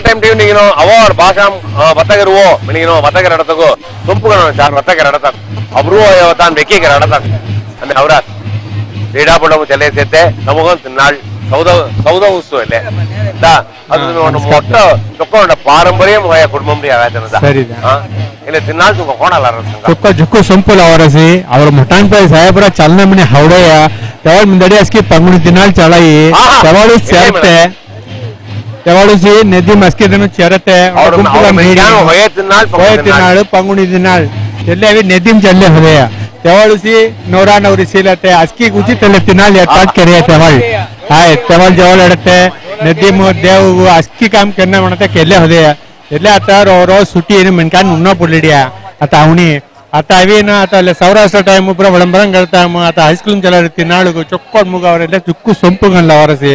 Time ಟೀವ್ ನೀನು ಅವ ಭಾಷಾಂ ವರ್ತಕರುವೋ ನೀನು ವರ್ತಕರ ಎಡತಗೋ ಸೊಂಪುಗನ ಚಾರ್ ವರ್ತಕರ ಎಡತಾನ ಅವರು ತಾನು ಬೆಕ್ಕಿಗರ ಎಡತಾನ ಅಂದ್ರೆ ಅವರ ಕ್ರೀಡಾಪಟವು ತಲೆ ಸೇತೆ ನಮಗೊಂದು ನಾಳ್ ಸೌಧ ಸೌಧ ಉತ್ಸವ ಅಲ್ಲೇ ಅದು ಮೊಟ್ಟ ಚೊಕ್ಕೊಂಡ ಪಾರಂಪರ್ಯಂ ಹೋಯ ಕುಟುಂಬಂ ಆಗತ್ತದ ಇಲ್ಲ ತಿನ್ನಾಲ್ ಚುಕ್ಕ ಕೋಣಲ್ಲ ಚುಕ್ಕ ಜುಕ್ಕು ಸೊಂಪುಲ ಅವರಸಿ ಅವರ ಮುಟ್ಟಾಂಪಾಯಿ ಸಾಹೇಬರ ಚಲನ ಮನೆ ಹೌಡೆಯ ಯಾವಾಗ ಮುಂದಡಿ ಅಸ್ಕಿ ಪಂಗುಣಿ ತಿನ್ನಾಲ್ ಚಳಾಯಿ ಯಾವಾಗ ಸೇರ್ತೆ ತಗೊಳಿಸಿ ನದಿ ಮಸ್ಕಿದನು ಚರತೆ ಹೋಯತಿನಾಳು ಪಂಗುಣಿದಿನಾಳ್ ಎಲ್ಲೇ ಅವಿ ನದಿಮ್ ಜಲ್ಲೆ ಹೃದಯ ತೆವಳಿಸಿ ನೂರಾ ನೂರಿ ಸೀಲತ್ತೆ ಅಸ್ಕಿ ಗುಜಿ ತಲೆ ತಿನಾಲ್ ಎತ್ತಾಟ್ ಕೆರೆಯ ತೆವಳ್ ಹಾಯ್ ತೆವಳ್ ಜವಳ್ ಎಡತ್ತೆ ನದಿ ದೇವು ಅಸ್ಕಿ ಕಾಮ್ ಕೆನ್ನ ಮಾಡತ್ತೆ ಕೆಲ್ಲೆ ಹೃದಯ ಎಲ್ಲೇ ಆತ ರೋ ಸುಟಿ ಏನು ಮೆನ್ಕಾನ್ ಉಣ್ಣ ಪುಡ್ಲಿಡಿಯ ಆತ ಅವಣಿ ಆತ ಅವೇನ ಆತ ಅಲ್ಲೇ ಸೌರಾಷ್ಟ್ರ ಟೈಮ್ ಪುರ ವಿಳಂಬರಂಗ್ ಹೇಳ್ತಾ ಆತ ಐಸ್ ಕ್ರೀಮ್ ಚಲ ತಿನಾಳುಗು ಚೊಕ್ಕೊಂಡ್ ಮುಗ ಅವರೆಲ್ಲ ಚುಕ್ಕು ಸೊಂಪುಗಲ್ಲ ಅವರಸಿ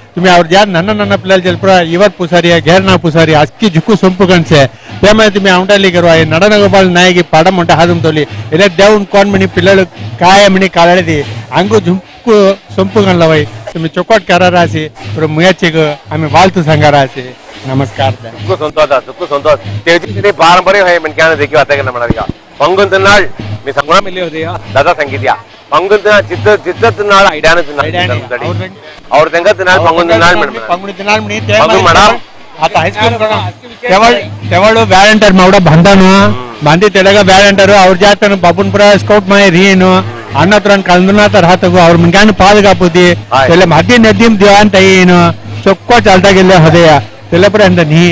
तुम्हें ना पिल जलपुर पूसारी गेरना पूसारी अस्क झुक्कू सोंप कणसे अवटाली गुरा नड़न गोपाल नायक पड़म हादम तोली डेवन को पिल कायमणि कल अंगु झुक्कू सोंप कणल वही तुम्हें चुकोट कर राशि. मुयच आम वालत संघ राशि. नमस्कार पारंपर्य दादा संगीत ಪಂಗುನ ದಿನ ಚಿತ್ತ ಚಿತ್ತ ತಿನ್ನಾಳ ಐಡ್ಯಾನ ತಿನ್ನಾಳ ಅವ್ರ ತೆಂಗ ತಿನ್ನಾಳ ಮಣಿ ಮೇಡಮ್. ಆತ ಐಸ್ ಕ್ರೀಮ್ ಮಾವಡ ಬಂದಾನು. ಬಂದಿ ತೆಳಗ ಬ್ಯಾಡ್ ಅಂಟಾರು ಅವ್ರ ಜಾತನ ಬಾಬುನ್ಪುರ ಸ್ಕೌಟ್ ಮನೆ ರೀನು. ಅನ್ನ ಹತ್ರ ಕಂದನಾಥರ ಹಾತಗು ಅವ್ರ ಮುಂಗಾನ ಪಾದಗಾಪುದಿ. ಎಲ್ಲ ಮದ್ದಿ ನದ್ದಿಮ್ ಏನು ಚೊಕ್ಕು ಚೊಕ್ಕೋ ಚಲ್ದಾಗಿಲ್ಲ ಹೃದಯ. ಪುರ ಅಂದ ನೀ.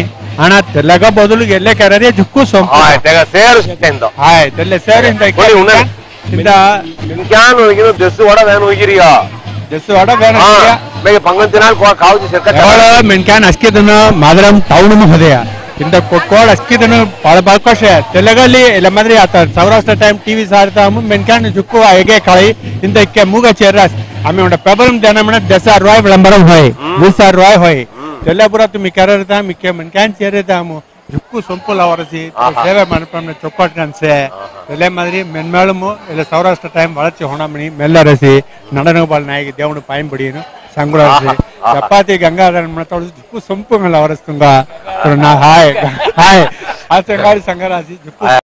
ಅಣ್ಣ ತೆಲಗ ಬದಲು ಎಲ್ಲೇ ಕರರೆ ಜುಕ್ಕು ಸೊಂಕು ಸೇರು ಹಾಯ್ ತೆಲ್ಲೆ ಸೇರಿಂದ ಇಂದ ನಿಮ್ಗ್ಯಾನ್ ಹೋಗಿದ್ದು ಡ್ರೆಸ್ ಒಡ ವ್ಯಾನ್ ಹೋಗಿರಿಯ ಡ್ರೆಸ್ ಒಡ ವ್ಯಾನ್ ಹೋಗಿರಿಯ ಬೇಗ ಪಂಗಂತಿನ ಕಾವು ಸರ್ಕಾರ ಮೆಣಕಾನ್ ಅಸ್ಕಿದನ ಮಾದರಂ ಟೌನ್ ಮಹೋದಯ ಇಂದ ಕೊಕ್ಕೋಡ್ ಅಸ್ಕಿದನ ಭಾಳ ಬಾಳ್ಕೋಶೆ ತೆಲಗಲ್ಲಿ ಇಲ್ಲ ಮಾದ್ರಿ ಆತ ಸೌರಾಷ್ಟ್ರ ಟೈಮ್ ಟಿವಿ ಸಾರಿತ ಮೆಣಕಾನ್ ಜುಕ್ಕು ಹೇಗೆ ಕಳಿ ಇಂದಕ್ಕೆ ಮೂಗ ಚೇರ ಆಮೇಲೆ ಉಂಡ ಪ್ರಬಲಂ ಧ್ಯಾನ ಮೇಡ ದಸ ರೂಪಾಯಿ ವಿಳಂಬರಂ ಹೋಯ್ ಮೂಸ ರೂಪಾಯಿ ಹೋಯ್ ತೆಲ್ಲಪುರ ತುಮಿ ಕರರ್ತಾ ಮಿಕ್ಕೆ ಮೆಣಕಾನ್ ಚೇರಿತ ಜುಕ್ಕು ಸೊಂಪುಲ ಹೊರಸಿ ಸೇವೆ ಮಾಡ್ಕೊಂಡು ಚೊಕ್ಕೊಟ್ಕನ್ಸೆ ಇದೇ ಮಾದರಿ ಮೆನ್ಮೇಳಮು ಇಲ್ಲ ಸೌರಾಷ್ಟ್ರ ಟೈಮ್ ವಳಚಿ ಹೊಣಮಣಿ ಮೆಲ್ಲರಸಿ ನಡನಗೋಪಾಲ್ ನಾಯಕಿ ದೇವನು ಪಾಯಂಪಡಿಯನ್ನು ಸಂಗ್ರಹಿಸಿ ಚಪಾತಿ ಗಂಗಾಧರನ್ ಮಾಡ್ತಾಳು ಜಿಕ್ಕು ಸೊಂಪು ಮೇಲೆ ಅವರಸ್ತುಂಗ ಹಾಯ್ ಹಾಯ್ ಆ ಸಂಗಾರಾಸಿ ಜಿಕ್ಕು